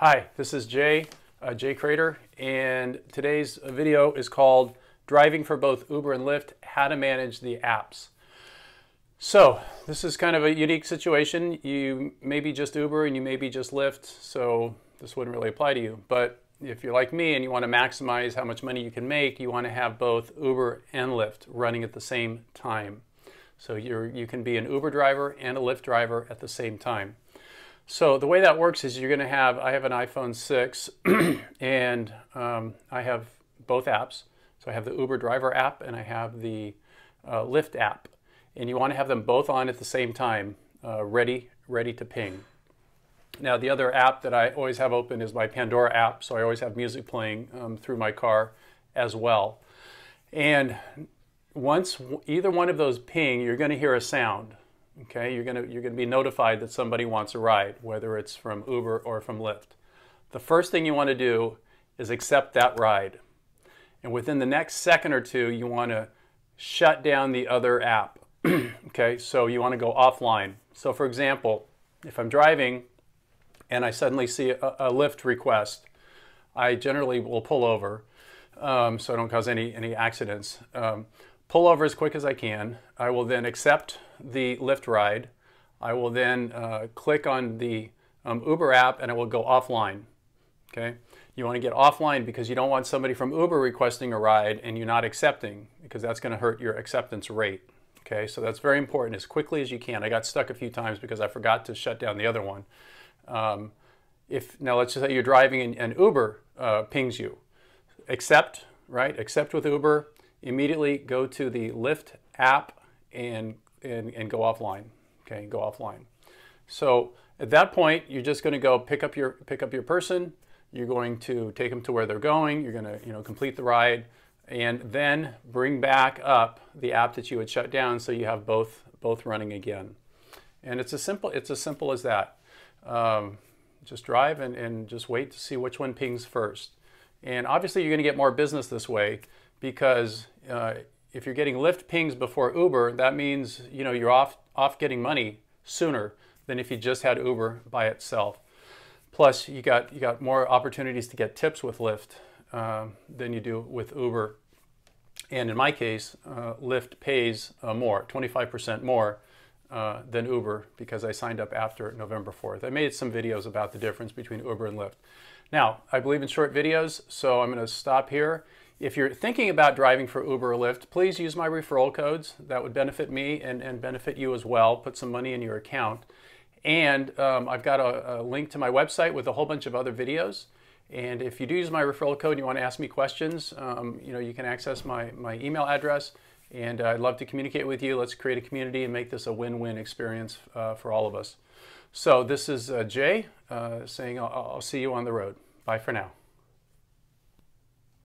Hi, this is Jay, uh, Jay Cradeur, and today's video is called Driving for both Uber and Lyft, How to Manage the Apps. So, this is kind of a unique situation. You may be just Uber and you may be just Lyft, so this wouldn't really apply to you. But if you're like me and you want to maximize how much money you can make, you want to have both Uber and Lyft running at the same time. So you you can be an Uber driver and a Lyft driver at the same time. So the way that works is you're going to have, I have an iPhone 6 and um, I have both apps. So I have the Uber driver app and I have the uh, Lyft app. And you want to have them both on at the same time, uh, ready, ready to ping. Now the other app that I always have open is my Pandora app. So I always have music playing um, through my car as well. And once either one of those ping, you're going to hear a sound. Okay, you're gonna you're gonna be notified that somebody wants a ride, whether it's from Uber or from Lyft. The first thing you want to do is accept that ride, and within the next second or two, you want to shut down the other app. okay, so you want to go offline. So, for example, if I'm driving and I suddenly see a, a Lyft request, I generally will pull over um, so I don't cause any any accidents. Um, pull over as quick as I can. I will then accept the Lyft ride. I will then uh, click on the um, Uber app and it will go offline. Okay, you want to get offline because you don't want somebody from Uber requesting a ride and you're not accepting because that's going to hurt your acceptance rate. Okay, so that's very important as quickly as you can. I got stuck a few times because I forgot to shut down the other one. Um, if now let's just say you're driving and, and Uber uh, pings you, accept right, accept with Uber, immediately go to the Lyft app and, and, and go offline. Okay, go offline. So at that point, you're just going to go pick up your pick up your person. You're going to take them to where they're going. You're going to you know complete the ride, and then bring back up the app that you had shut down, so you have both both running again. And it's as simple it's as simple as that. Um, just drive and, and just wait to see which one pings first. And obviously, you're going to get more business this way because uh, if you're getting Lyft pings before Uber, that means you know you're off off getting money sooner than if you just had Uber by itself. Plus, you got you got more opportunities to get tips with Lyft um, than you do with Uber. And in my case, uh, Lyft pays uh, more, 25% more uh, than Uber because I signed up after November 4th. I made some videos about the difference between Uber and Lyft. Now, I believe in short videos, so I'm going to stop here. If you're thinking about driving for Uber or Lyft, please use my referral codes. That would benefit me and, and benefit you as well. Put some money in your account. And um, I've got a, a, link to my website with a whole bunch of other videos. And if you do use my referral code and you want to ask me questions, um, you know, you can access my, my email address. And I'd love to communicate with you. Let's create a community and make this a win-win experience uh, for all of us. So this is uh, Jay uh, saying I'll, I'll see you on the road. Bye for now.